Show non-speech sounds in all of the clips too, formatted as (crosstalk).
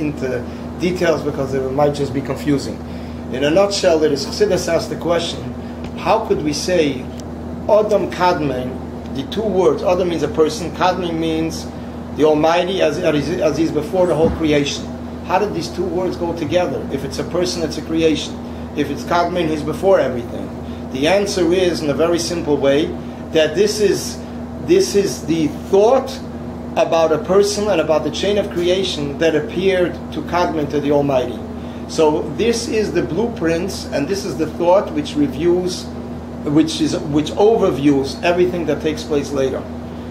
into details because it might just be confusing. In a nutshell, it is Chassidus asked the question: How could we say Adam Kadmon? The two words Adam means a person, Kadmon means the Almighty as, as He's before the whole creation. How did these two words go together? If it's a person, it's a creation. If it's Kadmon, He's before everything. The answer is, in a very simple way, that this is this is the thought about a person and about the chain of creation that appeared to Kadmon to the Almighty. So this is the blueprints, and this is the thought which reviews, which is which overviews everything that takes place later.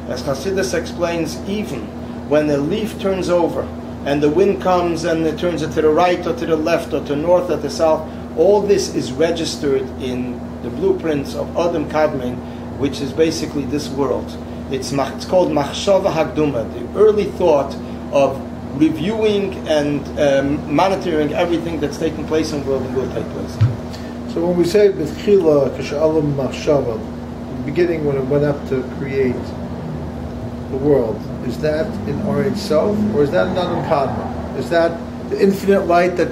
As Chassidus explains, even when the leaf turns over and the wind comes and it turns it to the right or to the left or to north or to south, all this is registered in the blueprints of Adam Kadmon, which is basically this world. It's, it's called Machshava Hakduma, the early thought of reviewing and um, monitoring everything that's taking place in the world and will take place. So when we say B'chila Kash'alam Machshava, the beginning when it went up to create the world, is that in Or itself, or is that not in Kadma? Is that the infinite light that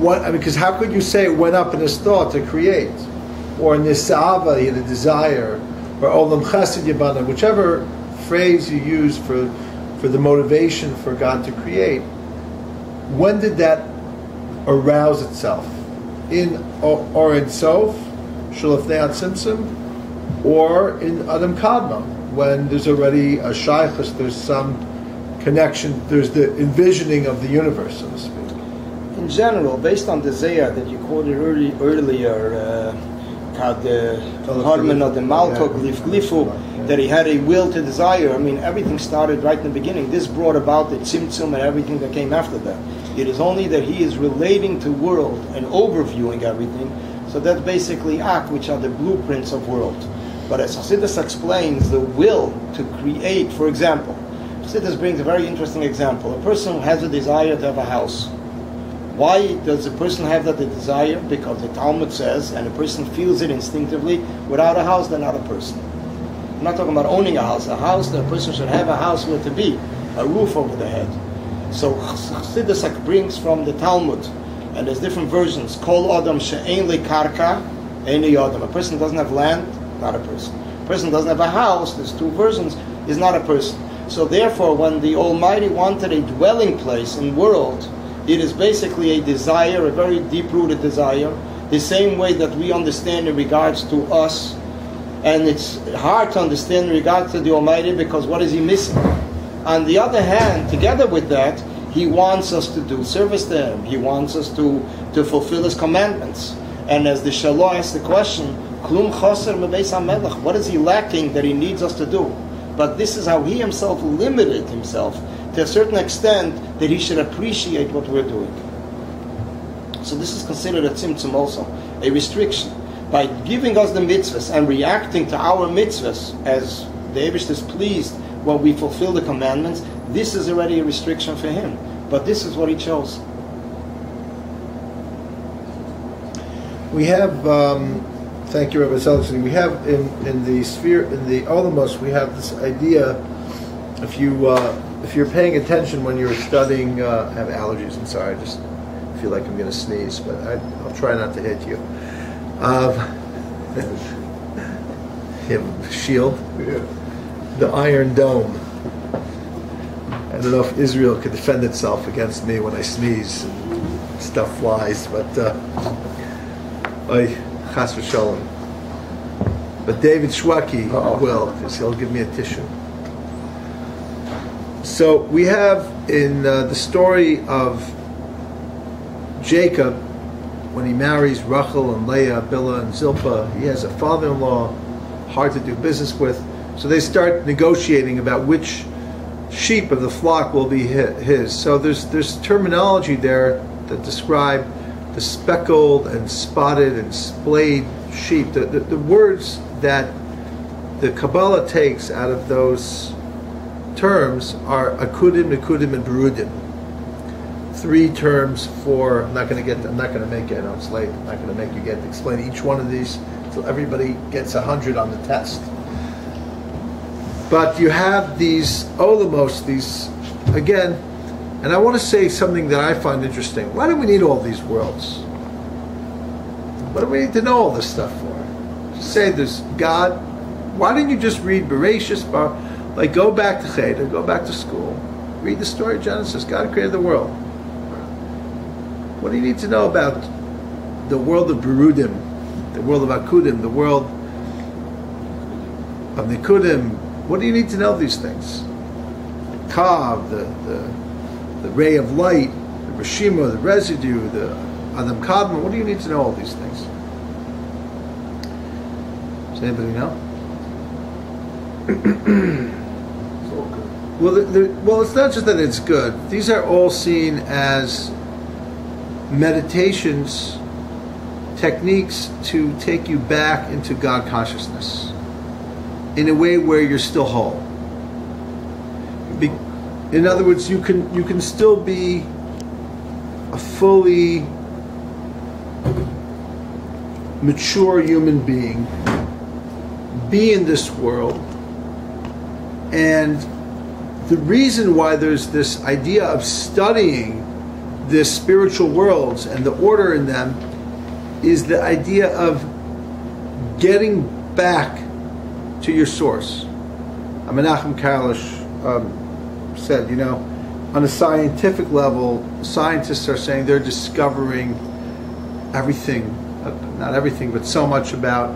what? I mean, because how could you say it went up in his thought to create, or in this Sa'ava, the desire, or Olam Chesed Yabana, whichever phrase you use for for the motivation for God to create, when did that arouse itself? In or in Sof, Shalafneat Simsim, or in Adam Kadma, when there's already a Shaykhus, there's some connection, there's the envisioning of the universe, so to speak. In general, based on the Zayah that you quoted early, earlier, uh, the Harman of the Malkok Glifu, that he had a will to desire. I mean, everything started right in the beginning. This brought about the Tzimtzum and everything that came after that. It is only that he is relating to world and overviewing everything. So that's basically Ak, which are the blueprints of world. But as Hasidus explains, the will to create, for example, Hasidus brings a very interesting example. A person who has a desire to have a house why does a person have that desire? Because the Talmud says, and a person feels it instinctively, without a house, they're not a person. I'm not talking about owning a house. A house, that a person should have a house where to be, a roof over the head. So Chassidus brings from the Talmud, and there's different versions. Kol Adam she'en karka, any Adam. A person doesn't have land, not a person. A person doesn't have a house, there's two versions, is not a person. So therefore, when the Almighty wanted a dwelling place in world, it is basically a desire, a very deep rooted desire, the same way that we understand in regards to us. And it's hard to understand in regards to the Almighty because what is He missing? On the other hand, together with that, He wants us to do service to Him. He wants us to, to fulfill His commandments. And as the Shalah asks the question, Klum What is He lacking that He needs us to do? But this is how He Himself limited Himself to a certain extent that he should appreciate what we're doing. So this is considered a tzimtzum also, a restriction. By giving us the mitzvahs and reacting to our mitzvahs as the is pleased when we fulfill the commandments, this is already a restriction for him. But this is what he chose. We have, um, thank you, Rabbi Selzny, we have in, in the sphere, in the Olamos, we have this idea, if you uh, if you're paying attention when you're studying, uh, I have allergies. I'm sorry. I just feel like I'm going to sneeze, but I, will try not to hit you. Um, (laughs) shield, yeah. the Iron Dome. I don't know if Israel could defend itself against me when I sneeze and stuff flies, but uh, I chas v'shalom. But David Shweki will, because he'll give me a tissue. So we have in uh, the story of Jacob when he marries Rachel and Leah, Bilhah and Zilpah, he has a father-in-law hard to do business with. So they start negotiating about which sheep of the flock will be his. So there's there's terminology there that describe the speckled and spotted and splayed sheep. The, the, the words that the Kabbalah takes out of those terms are akudim, nikudim, and berudim. Three terms for. I'm not going to get. I'm not going to make it. I know it's late. I'm not going to make you get explain each one of these until everybody gets a hundred on the test. But you have these olamos, these again, And I want to say something that I find interesting. Why do we need all these worlds? What do we need to know all this stuff for? Just say there's God. Why didn't you just read Bereshit? Bar- Like go back to Cheder, go back to school, read the story of Genesis. God created the world. What do you need to know about the world of Berudim, the world of Akudim, the world of Nikudim? What do you need to know these things? Kav, the, the, the ray of light, the Rishima, the residue, the Adam Kadma. What do you need to know all these things? Does anybody know? Well, the, the, well, it's not just that it's good. These are all seen as meditations, techniques to take you back into God consciousness in a way where you're still whole. Be, in other words, you can you can still be a fully mature human being, be in this world, and the reason why there's this idea of studying the spiritual worlds and the order in them is the idea of getting back to your source. Menachem Kalish um, said, you know, on a scientific level, scientists are saying they're discovering everything, uh, not everything, but so much about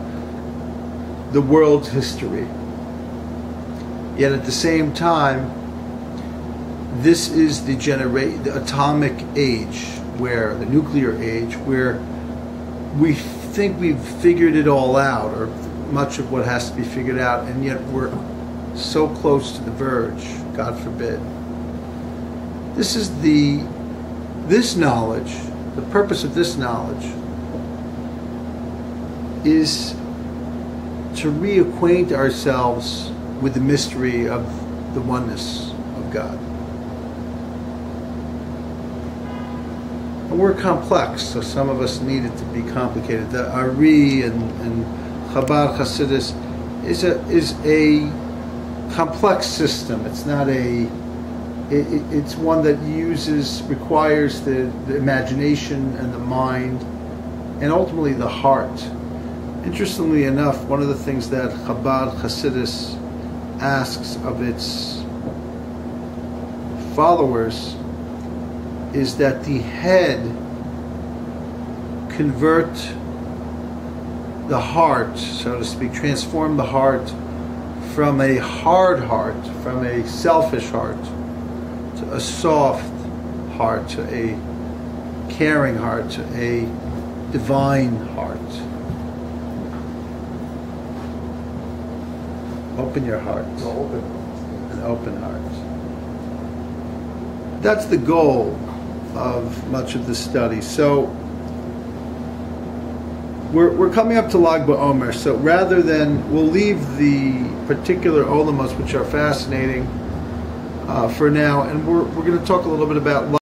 the world's history. Yet at the same time, this is the generate the atomic age where the nuclear age where we think we've figured it all out or much of what has to be figured out and yet we're so close to the verge god forbid this is the this knowledge the purpose of this knowledge is to reacquaint ourselves with the mystery of the oneness of god And we're complex, so some of us need it to be complicated. The Ari and, and Chabad Hasidus is a is a complex system. It's not a it, it's one that uses requires the, the imagination and the mind and ultimately the heart. Interestingly enough, one of the things that Chabad Hasidus asks of its followers is that the head convert the heart, so to speak, transform the heart from a hard heart, from a selfish heart, to a soft heart, to a caring heart, to a divine heart. Open your heart. An open heart. That's the goal of much of the study. So we're, we're coming up to Lag BaOmer, so rather than, we'll leave the particular olamos, which are fascinating, uh, for now, and we're, we're going to talk a little bit about